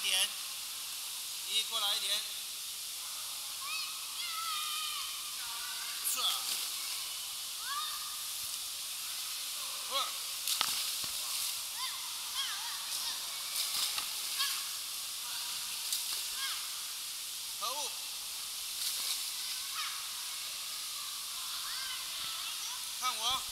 点，你过来一点，是，二，可恶，看我，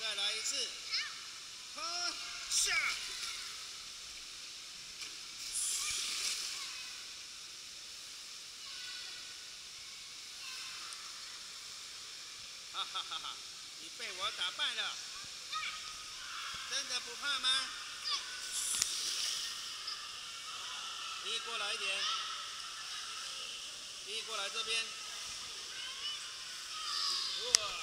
再来一次，哈下。哈哈哈哈！你被我打败了，真的不怕吗？一过来一点，一过来这边，哇！